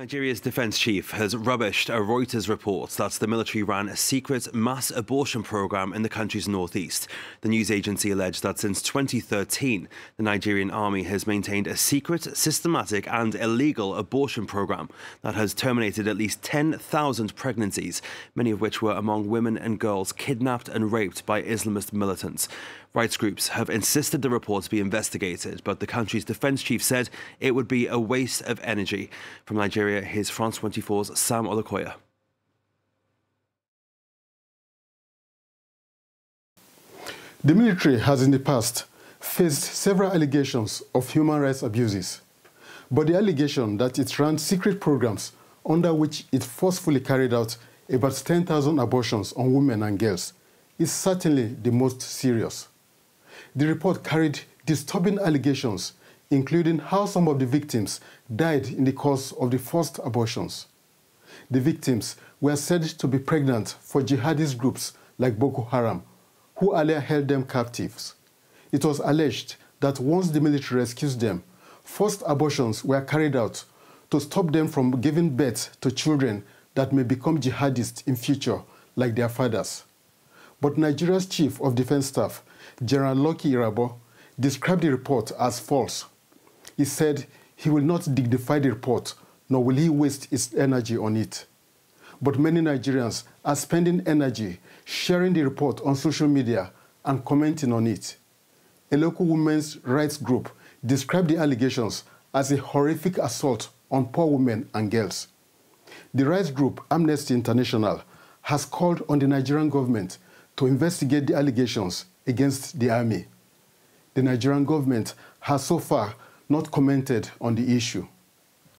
Nigeria's defense chief has rubbished a Reuters report that the military ran a secret mass abortion program in the country's northeast. The news agency alleged that since 2013, the Nigerian army has maintained a secret, systematic, and illegal abortion program that has terminated at least 10,000 pregnancies, many of which were among women and girls kidnapped and raped by Islamist militants. Rights groups have insisted the report be investigated, but the country's defense chief said it would be a waste of energy. From Nigeria, here's France 24's Sam Olukoya. The military has in the past faced several allegations of human rights abuses, but the allegation that it ran secret programs under which it forcefully carried out about 10,000 abortions on women and girls is certainly the most serious. The report carried disturbing allegations, including how some of the victims died in the course of the forced abortions. The victims were said to be pregnant for jihadist groups like Boko Haram, who earlier held them captives. It was alleged that once the military rescued them, forced abortions were carried out to stop them from giving birth to children that may become jihadists in future, like their fathers. But Nigeria's Chief of Defense Staff, General Lucky Irabor, described the report as false. He said he will not dignify the report, nor will he waste his energy on it. But many Nigerians are spending energy sharing the report on social media and commenting on it. A local women's rights group described the allegations as a horrific assault on poor women and girls. The rights group Amnesty International has called on the Nigerian government to investigate the allegations against the army. The Nigerian government has so far not commented on the issue.